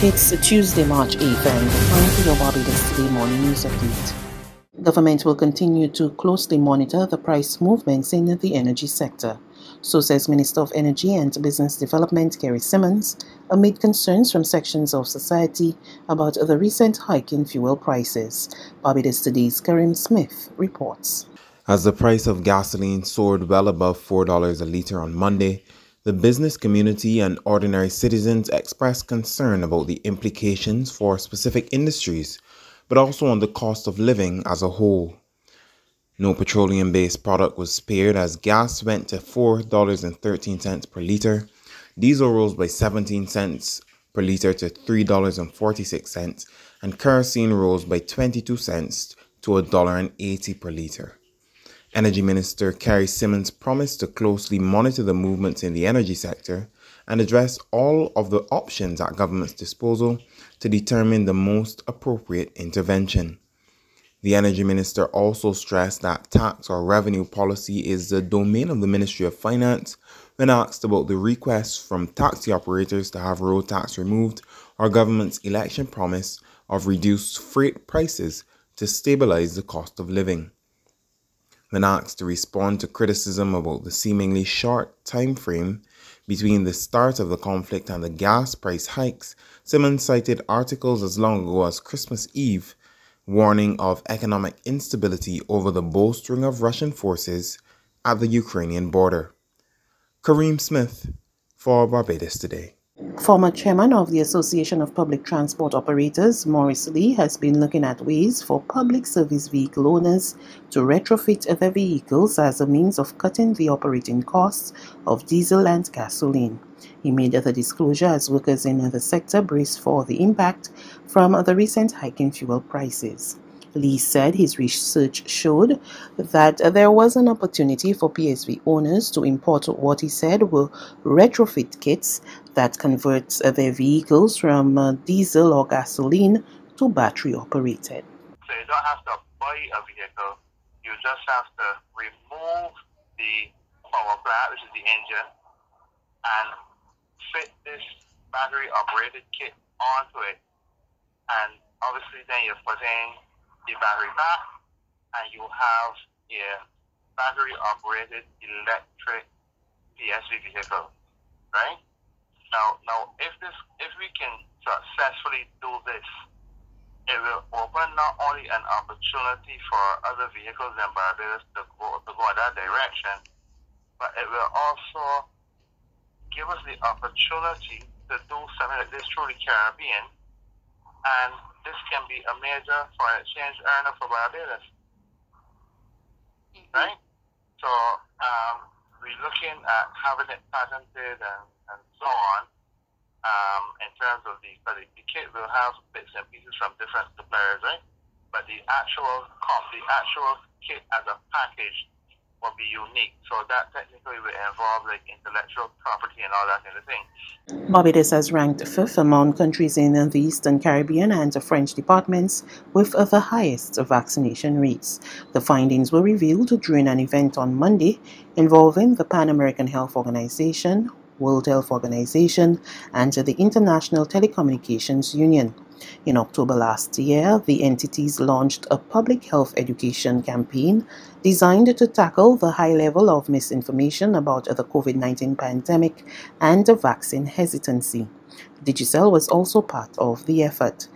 It's Tuesday, March 8th, and time for your Barbados Today morning news update. Government will continue to closely monitor the price movements in the energy sector. So says Minister of Energy and Business Development Kerrie Symmonds, amid concerns from sections of society about the recent hike in fuel prices. Barbados Today's Kareem Smith reports. As the price of gasoline soared well above $4 a litre on Monday, the business community and ordinary citizens expressed concern about the implications for specific industries, but also on the cost of living as a whole. No petroleum based product was spared as gas went to $4.13 per litre, diesel rose by 17 cents per litre to $3.46, and kerosene rose by 22 cents to $1.80 per litre. Energy Minister Kerrie Symmonds promised to closely monitor the movements in the energy sector and address all of the options at government's disposal to determine the most appropriate intervention. The Energy Minister also stressed that tax or revenue policy is the domain of the Ministry of Finance when asked about the requests from taxi operators to have road tax removed or government's election promise of reduced freight prices to stabilize the cost of living. When asked to respond to criticism about the seemingly short time frame between the start of the conflict and the gas price hikes, Symmonds cited articles as long ago as Christmas Eve warning of economic instability over the bolstering of Russian forces at the Ukrainian border. Kareem Smith for Barbados Today. Former chairman of the Association of Public Transport Operators, Maurice Lee, has been looking at ways for public service vehicle owners to retrofit their vehicles as a means of cutting the operating costs of diesel and gasoline. He made the disclosure as workers in the sector brace for the impact from the recent hike in fuel prices. Lee said his research showed that there was an opportunity for PSV owners to import what he said were retrofit kits that convert their vehicles from uh, diesel or gasoline to battery operated. So you don't have to buy a vehicle, you just have to remove the power plant, which is the engine, and fit this battery operated kit onto it. And obviously then you're putting the battery pack and you have a battery operated electric PSV vehicle, right? Now, now if this, if we can successfully do this, it will open not only an opportunity for other vehicles in Barbados to go, to go in that direction, but it will also give us the opportunity to do something like this through the Caribbean and this can be a major foreign exchange earner for Barbados. Mm-hmm. Right? So um, we're looking at having it patented and, and so on. Um, in terms of the, but the, the kit will have bits and pieces from different suppliers, right? But the actual the actual kit as a package will be unique. So that technically will involve like intellectual property and all that kind of thing. Barbados has ranked fifth among countries in the Eastern Caribbean and the French departments with the highest vaccination rates. The findings were revealed during an event on Monday involving the Pan American Health Organization, World Health Organization, and the International Telecommunications Union. In October last year, the entities launched a public health education campaign designed to tackle the high level of misinformation about the COVID 19 pandemic and vaccine hesitancy. Digicel was also part of the effort.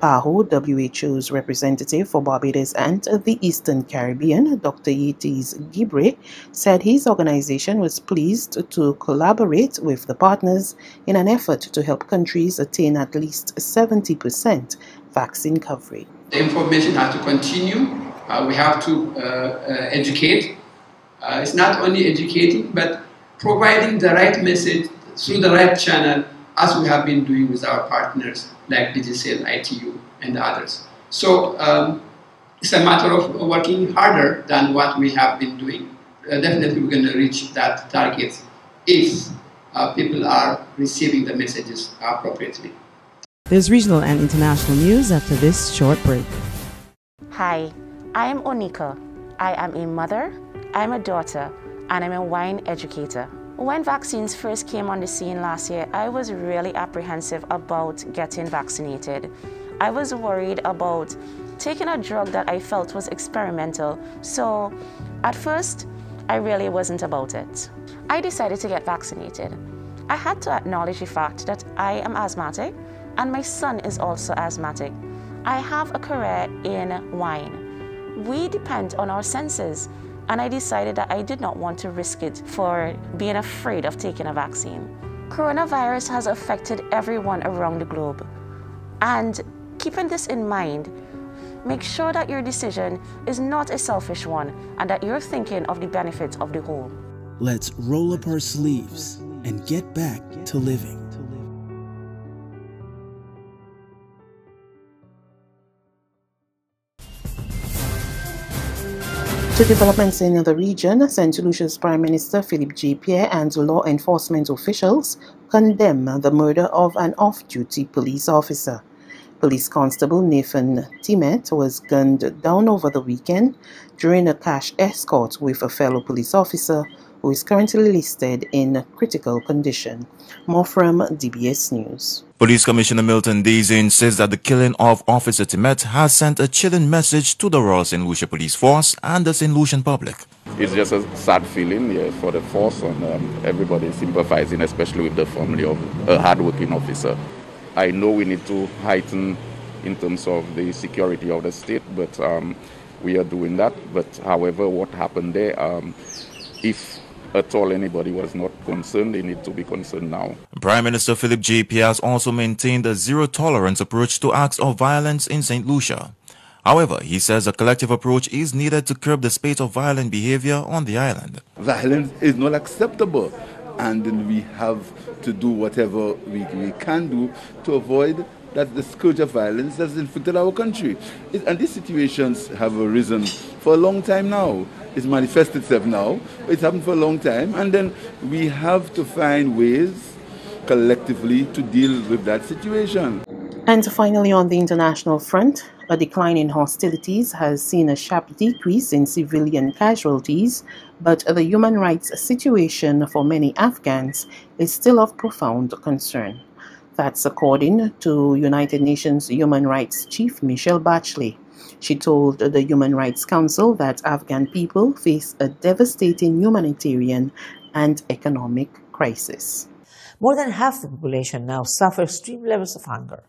PAHO, WHO's representative for Barbados and the Eastern Caribbean, Dr. Yitades Gebre, said his organization was pleased to collaborate with the partners in an effort to help countries attain at least 70% vaccine coverage. The information has to continue. Uh, we have to uh, uh, educate. Uh, it's not only educating, but providing the right message through the right channel as we have been doing with our partners like Digicel, ITU, and others. So um, it's a matter of working harder than what we have been doing. Uh, definitely we're going to reach that target if uh, people are receiving the messages appropriately. There's regional and international news after this short break. Hi, I am Onika. I am a mother, I'm a daughter, and I'm a wine educator. When vaccines first came on the scene last year, I was really apprehensive about getting vaccinated. I was worried about taking a drug that I felt was experimental, so at first, I really wasn't about it. I decided to get vaccinated. I had to acknowledge the fact that I am asthmatic and my son is also asthmatic. I have a career in wine. We depend on our senses and I decided that I did not want to risk it for being afraid of taking a vaccine. Coronavirus has affected everyone around the globe. And keeping this in mind, make sure that your decision is not a selfish one and that you're thinking of the benefits of the whole. Let's roll up our sleeves and get back to living. To developments in the region, St. Lucia's Prime Minister Philip J. Pierre and law enforcement officials condemn the murder of an off-duty police officer. Police Constable Nathan Timet was gunned down over the weekend during a cash escort with a fellow police officer who is currently listed in critical condition. More from DBS News. Police Commissioner Milton Desir says that the killing of Officer Timet has sent a chilling message to the Royal St. Lucia Police Force and the St. Lucian public. It's just a sad feeling yeah, for the force and um, everybody sympathizing, especially with the family of a hardworking officer. I know we need to heighten in terms of the security of the state, but um, we are doing that. But however, what happened there, um, if at all anybody was not concerned, they need to be concerned now. Prime Minister Philip J. Pierre has also maintained a zero tolerance approach to acts of violence in St. Lucia. However, he says a collective approach is needed to curb the spate of violent behavior on the island. Violence is not acceptable, and we have to do whatever we, we can do to avoid that the scourge of violence has inflicted our country. It, and these situations have arisen for a long time now. It's manifested itself now. It's happened for a long time. And then we have to find ways collectively to deal with that situation. And finally, on the international front, a decline in hostilities has seen a sharp decrease in civilian casualties, but the human rights situation for many Afghans is still of profound concern. That's according to United Nations Human Rights Chief Michelle Bachelet. She told the Human Rights Council that Afghan people face a devastating humanitarian and economic crisis. More than half the population now suffer extreme levels of hunger.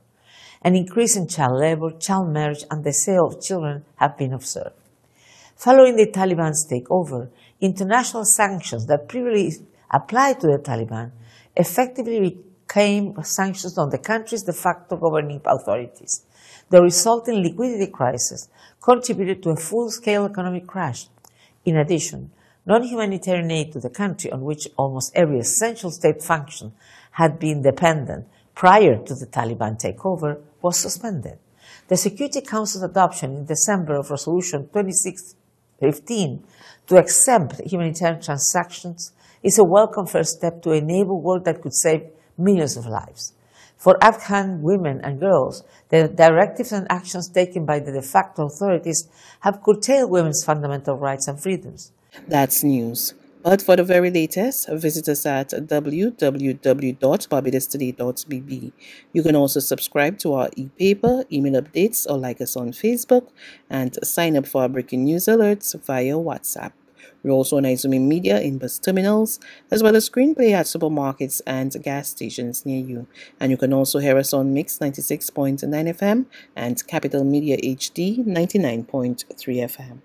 An increase in child labor, child marriage, and the sale of children have been observed. Following the Taliban's takeover, international sanctions that previously applied to the Taliban effectively became sanctions on the country's de facto governing authorities. The resulting liquidity crisis contributed to a full-scale economic crash. In addition, non-humanitarian aid to the country on which almost every essential state function had been dependent prior to the Taliban takeover was suspended. The Security Council's adoption in December of Resolution 2615 to exempt humanitarian transactions is a welcome first step to enable work that could save millions of lives. For Afghan women and girls, the directives and actions taken by the de facto authorities have curtailed women's fundamental rights and freedoms. That's news. But for the very latest, visit us at www.barbadostoday.bb. You can also subscribe to our e-paper, email updates, or like us on Facebook, and sign up for our breaking news alerts via WhatsApp. We're also on Izumi Media in bus terminals, as well as screenplay at supermarkets and gas stations near you. And you can also hear us on Mix 96.9 FM and Capital Media HD 99.3 FM.